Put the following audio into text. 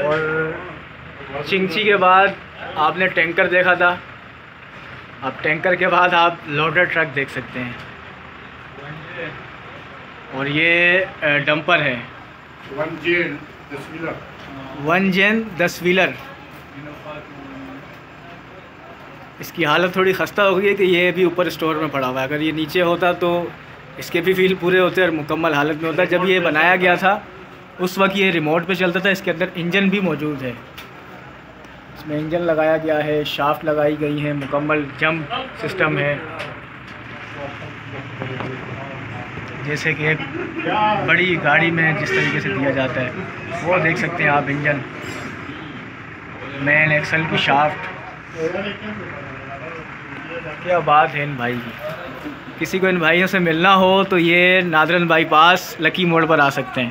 और चिंची के बाद आपने टैंकर देखा था। अब टैंकर के बाद आप लोडर ट्रक देख सकते हैं। और ये डंपर है। वन जेन तस्वीर वन जेन दस व्हीलर। इसकी हालत थोड़ी ख़स्ता हो गई है कि ये भी ऊपर स्टोर में पड़ा हुआ है। अगर ये नीचे होता तो इसके भी फील पूरे होते और मुकम्मल हालत में होता। जब ये बनाया गया था उस वक्त ये रिमोट पे चलता था, इसके अंदर इंजन भी मौजूद है। इसमें इंजन लगाया गया है शाफ्ट लगाई गई है, मुकम्मल जंप सिस्टम है। जैसे कि एक बड़ी गाड़ी में जिस तरीके से दिया जाता है, वो देख सकते हैं आप इंजन मैन एक्सल की शाफ्ट क्या बात है इन भाई की। किसी को इन भाइयों से मिलना हो तो ये नादरन बाईपास लकी मोड़ पर आ सकते हैं।